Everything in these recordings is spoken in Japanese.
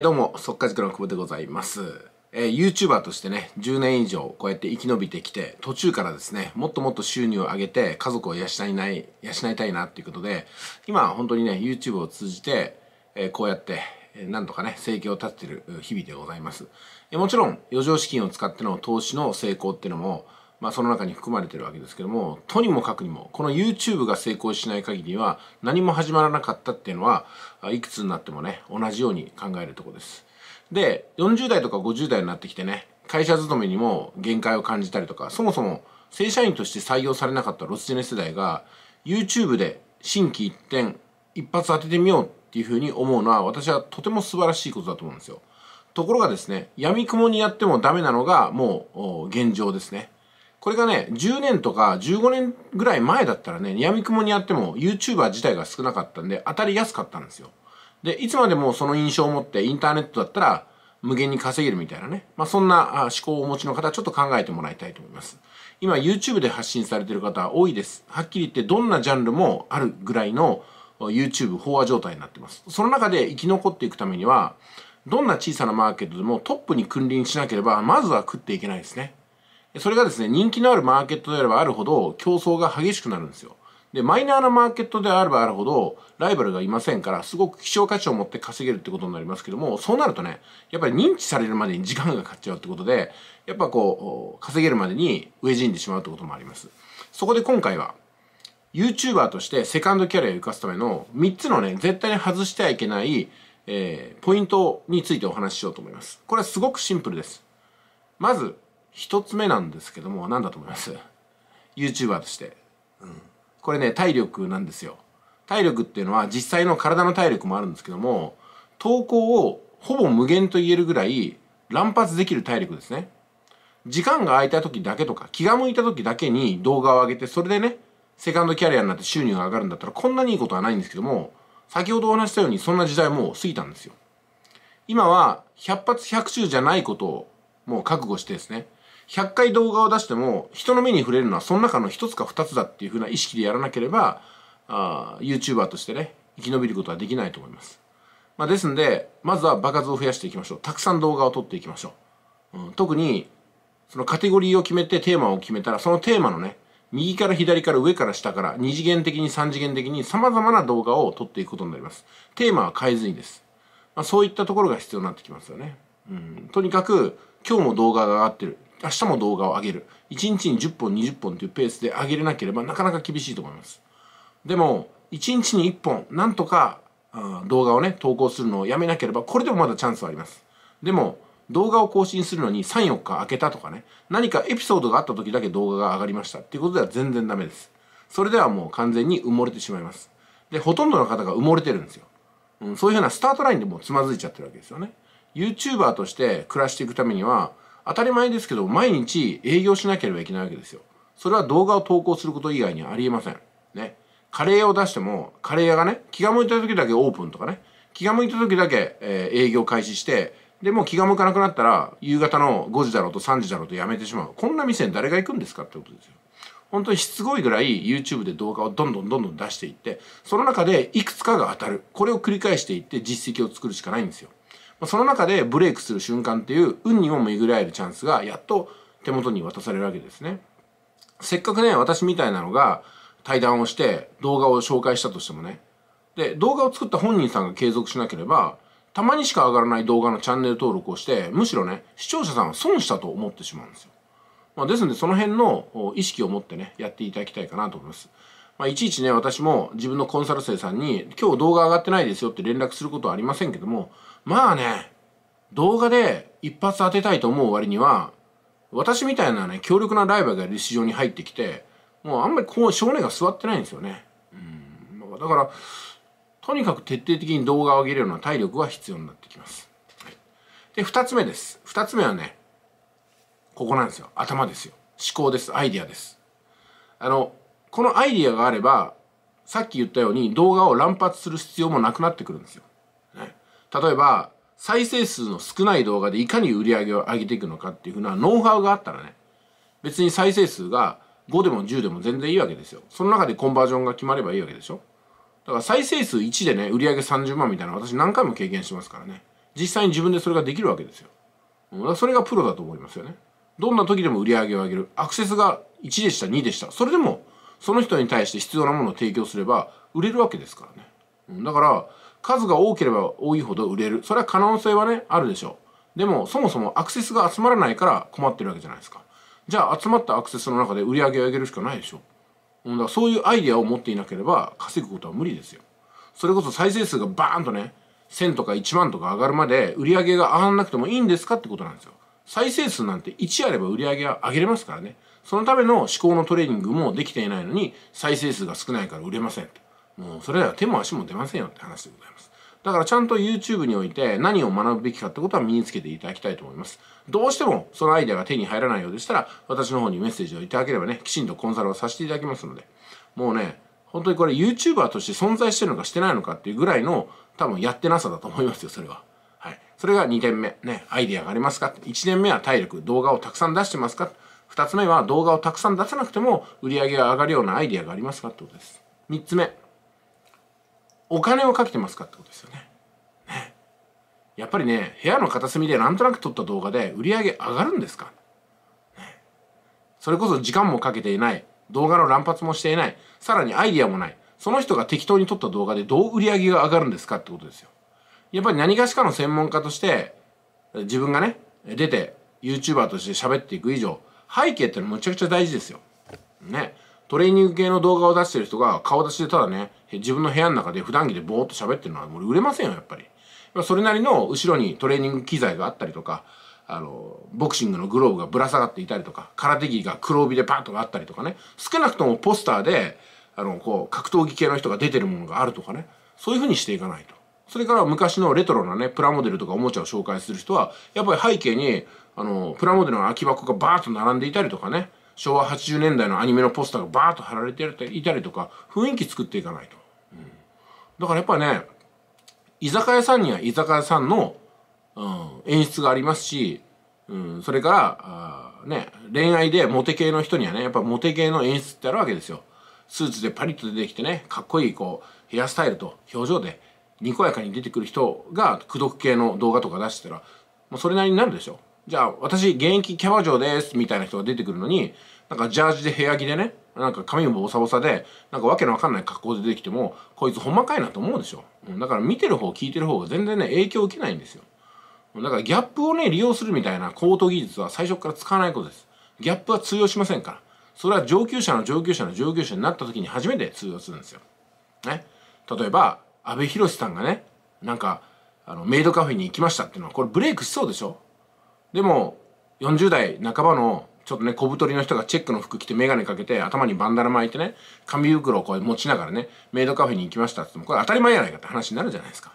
どうも、速稼塾の久保でございます。えー、YouTuber としてね、10年以上こうやって生き延びてきて、途中からですね、もっともっと収入を上げて、家族を養いない、養いたいなっていうことで、今本当にね、YouTube を通じて、えーこうやって、えーなんとかね、生計を立ててる日々でございます。えーもちろん、余剰資金を使っての投資の成功っていうのも、まあその中に含まれてるわけですけども、とにもかくにも、この YouTube が成功しない限りは何も始まらなかったっていうのは、いくつになってもね、同じように考えるところです。で、40代とか50代になってきてね、会社勤めにも限界を感じたりとか、そもそも正社員として採用されなかったロスジェネ世代が、YouTube で新規一点、一発当ててみようっていうふうに思うのは、私はとても素晴らしいことだと思うんですよ。ところがですね、闇雲にやってもダメなのがもう現状ですね。これがね、10年とか15年ぐらい前だったらね、闇雲にやっても YouTuber 自体が少なかったんで当たりやすかったんですよ。で、いつまでもその印象を持ってインターネットだったら無限に稼げるみたいなね。まあそんな思考をお持ちの方、ちょっと考えてもらいたいと思います。今 YouTube で発信されてる方多いです。はっきり言ってどんなジャンルもあるぐらいの YouTube 飽和状態になってます。その中で生き残っていくためには、どんな小さなマーケットでもトップに君臨しなければ、まずは食っていけないですね。それがですね、人気のあるマーケットであればあるほど競争が激しくなるんですよ。で、マイナーなマーケットであればあるほど、ライバルがいませんから、すごく希少価値を持って稼げるってことになりますけども、そうなるとね、やっぱり認知されるまでに時間がかかっちゃうってことで、やっぱこう、稼げるまでに飢え死んでしまうってこともあります。そこで今回は、YouTuber としてセカンドキャリアを生かすための3つのね、絶対に外してはいけない、えーポイントについてお話ししようと思います。これはすごくシンプルです。まず、一つ目なんですけども、何だと思います ?YouTuber として。うん。これね、体力なんですよ。体力っていうのは実際の体の体力もあるんですけども、投稿をほぼ無限と言えるぐらい乱発できる体力ですね。時間が空いた時だけとか、気が向いた時だけに動画を上げて、それでね、セカンドキャリアになって収入が上がるんだったら、こんなにいいことはないんですけども、先ほどお話したように、そんな時代もう過ぎたんですよ。今は、100発100中じゃないことを、もう覚悟してですね、100回動画を出しても、人の目に触れるのはその中の1つか2つだっていう風な意識でやらなければ、あー YouTuber としてね、生き延びることはできないと思います。まあ、ですんで、まずは場数を増やしていきましょう。たくさん動画を撮っていきましょう。うん、特に、そのカテゴリーを決めてテーマを決めたら、そのテーマのね、右から左から上から下から二次元的に三次元的に様々な動画を撮っていくことになります。テーマは変えずにです。まあ、そういったところが必要になってきますよね。うん、とにかく、今日も動画が上がってる。明日も動画を上げる。1日に10本、20本というペースで上げれなければなかなか厳しいと思います。でも、1日に1本、なんとか動画をね、投稿するのをやめなければ、これでもまだチャンスはあります。でも、動画を更新するのに3、4日空けたとかね、何かエピソードがあった時だけ動画が上がりましたっていうことでは全然ダメです。それではもう完全に埋もれてしまいます。で、ほとんどの方が埋もれてるんですよ。うん、そういうふうなスタートラインでもうつまずいちゃってるわけですよね。YouTuber として暮らしていくためには、当たり前ですけど、毎日営業しなければいけないわけですよ。それは動画を投稿すること以外にありえません。ね。カレー屋を出しても、カレー屋がね、気が向いた時だけオープンとかね、気が向いた時だけ、えー営業開始して、で、も気が向かなくなったら、夕方の5時だろうと3時だろうとやめてしまう。こんな店に誰が行くんですかってことですよ。本当にしつこいぐらい YouTube で動画をどんどんどんどん出していって、その中でいくつかが当たる。これを繰り返していって実績を作るしかないんですよ。その中でブレイクする瞬間っていう運にも巡り合えるチャンスがやっと手元に渡されるわけですね。せっかくね、私みたいなのが対談をして動画を紹介したとしてもね。で、動画を作った本人さんが継続しなければ、たまにしか上がらない動画のチャンネル登録をして、むしろね、視聴者さんは損したと思ってしまうんですよ。まあ、ですので、その辺の意識を持ってね、やっていただきたいかなと思います。まあ、いちいちね、私も自分のコンサル生さんに、今日動画上がってないですよって連絡することはありませんけども、まあね、動画で一発当てたいと思う割には、私みたいなね、強力なライバルがいる市場に入ってきて、もうあんまりこう、少年が座ってないんですよね。うん。だから、とにかく徹底的に動画を上げるような体力が必要になってきます。で、二つ目です。二つ目はね、ここなんですよ。頭ですよ。思考です。アイディアです。あの、このアイディアがあれば、さっき言ったように動画を乱発する必要もなくなってくるんですよ。例えば、再生数の少ない動画でいかに売り上げを上げていくのかっていうふうなノウハウがあったらね、別に再生数が5でも10でも全然いいわけですよ。その中でコンバージョンが決まればいいわけでしょ。だから再生数1でね、売り上げ30万みたいな私何回も経験しますからね。実際に自分でそれができるわけですよ。それがプロだと思いますよね。どんな時でも売り上げを上げる。アクセスが1でした、2でした。それでも、その人に対して必要なものを提供すれば売れるわけですからね。だから、数が多ければ多いほど売れる。それは可能性はね、あるでしょう。でも、そもそもアクセスが集まらないから困ってるわけじゃないですか。じゃあ、集まったアクセスの中で売り上げを上げるしかないでしょ。だからそういうアイデアを持っていなければ稼ぐことは無理ですよ。それこそ再生数がバーンとね、1000とか1万とか上がるまで売り上げが上がらなくてもいいんですかってことなんですよ。再生数なんて1あれば売り上げは上げれますからね。そのための思考のトレーニングもできていないのに再生数が少ないから売れませんもうそれでは手も足も出ませんよって話でございます。だからちゃんと YouTube において何を学ぶべきかってことは身につけていただきたいと思います。どうしてもそのアイデアが手に入らないようでしたら私の方にメッセージをいただければね、きちんとコンサルをさせていただきますので、もうね、本当にこれ YouTuber として存在してるのかしてないのかっていうぐらいの多分やってなさだと思いますよ、それは。はい。それが2点目。ね、アイデアがありますか ?1 年目は体力、動画をたくさん出してますか ?2 つ目は動画をたくさん出さなくても売り上げが上がるようなアイデアがありますか？ってことです。3つ目。お金をかけてますかってことですよね。ね。やっぱりね、部屋の片隅でなんとなく撮った動画で売り上げ上がるんですか、ね、それこそ時間もかけていない。動画の乱発もしていない。さらにアイディアもない。その人が適当に撮った動画でどう売り上げが上がるんですかってことですよ。やっぱり何がしかの専門家として自分がね、出て YouTuber として喋っていく以上、背景ってのはむちゃくちゃ大事ですよ。ね。トレーニング系の動画を出してる人が顔出しでただね、自分の部屋の中で普段着でボーっと喋ってるのはもう売れませんよ、やっぱり。それなりの後ろにトレーニング機材があったりとか、あの、ボクシングのグローブがぶら下がっていたりとか、空手着が黒帯でパンとあったりとかね、少なくともポスターで、あの、こう、格闘技系の人が出てるものがあるとかね、そういう風にしていかないと。それから昔のレトロなね、プラモデルとかおもちゃを紹介する人は、やっぱり背景に、あの、プラモデルの空き箱がバーッと並んでいたりとかね、昭和80年代のアニメのポスターがバーッと貼られていたりとか、雰囲気作っていかないと。うん、だからやっぱね、居酒屋さんには居酒屋さんの、うん、演出がありますし、うん、それから、あね、恋愛でモテ系の人にはね、やっぱモテ系の演出ってあるわけですよ。スーツでパリッと出てきてねかっこいいこうヘアスタイルと表情でにこやかに出てくる人が口説系の動画とか出してたらもうそれなりになるでしょじゃあ私現役キャバ嬢ですみたいな人が出てくるのになんかジャージで部屋着でねなんか髪もボサボサでなんかわけのわかんない格好で出てきてもこいつほんまかいなと思うでしょだから見てる方聞いてる方が全然ね影響を受けないんですよ。だからギャップをね利用するみたいな高等技術は最初から使わないことです。ギャップは通用しませんから。それは上級者の上級者の上級者になった時に初めて通用するんですよ。ね。例えば、阿部寛さんがね、なんか、あの、メイドカフェに行きましたっていうのは、これブレイクしそうでしょ？でも、40代半ばの、ちょっとね、小太りの人がチェックの服着て眼鏡かけて、頭にバンダナ巻いてね、紙袋をこう持ちながらね、メイドカフェに行きましたってっても、これ当たり前やないかって話になるじゃないですか。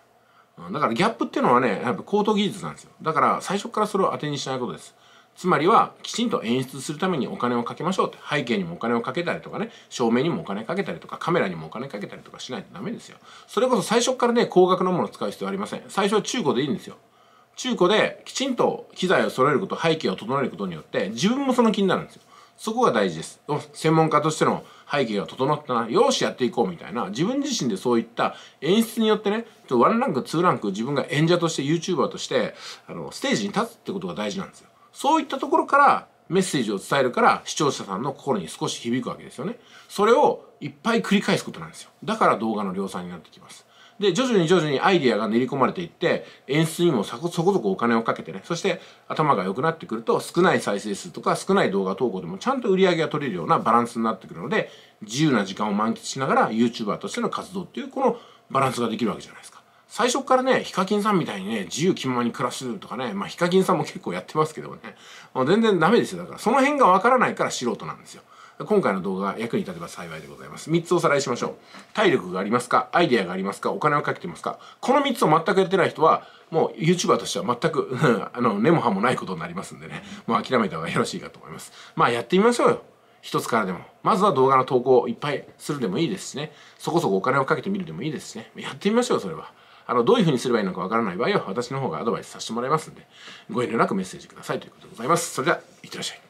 だからギャップっていうのはね、やっぱ高等技術なんですよ。だから最初からそれを当てにしないことです。つまりはきちんと演出するためにお金をかけましょうって背景にもお金をかけたりとかね照明にもお金かけたりとかカメラにもお金かけたりとかしないとダメですよそれこそ最初からね高額のものを使う必要ありません最初は中古でいいんですよ中古できちんと機材を揃えること背景を整えることによって自分もその気になるんですよそこが大事です専門家としての背景が整ったなよしやっていこうみたいな自分自身でそういった演出によってねワンランクツーランク自分が演者として YouTuber としてあのステージに立つってことが大事なんですよそういったところからメッセージを伝えるから視聴者さんの心に少し響くわけですよね。それをいっぱい繰り返すことなんですよ。だから動画の量産になってきます。で、徐々に徐々にアイディアが練り込まれていって、演出にもそこそこお金をかけてね、そして頭が良くなってくると少ない再生数とか少ない動画投稿でもちゃんと売り上げが取れるようなバランスになってくるので、自由な時間を満喫しながら YouTuber としての活動っていうこのバランスができるわけじゃないですか。最初からね、ヒカキンさんみたいにね、自由気ままに暮らすとかね、まあヒカキンさんも結構やってますけどね、もう全然ダメですよ。だからその辺がわからないから素人なんですよ。今回の動画が役に立てば幸いでございます。3つおさらいしましょう。体力がありますか？アイデアがありますか？お金をかけてますか？この3つを全くやってない人は、もう YouTuber としては全くあの、根も葉もないことになりますんでね、もう諦めた方がよろしいかと思います。まあやってみましょうよ。一つからでも。まずは動画の投稿をいっぱいするでもいいですしね。そこそこお金をかけてみるでもいいですしね。やってみましょう、それは。あの、どういうふうにすればいいのかわからない場合は、私の方がアドバイスさせてもらいますんで、ご遠慮なくメッセージくださいということでございます。それでは、いってらっしゃい。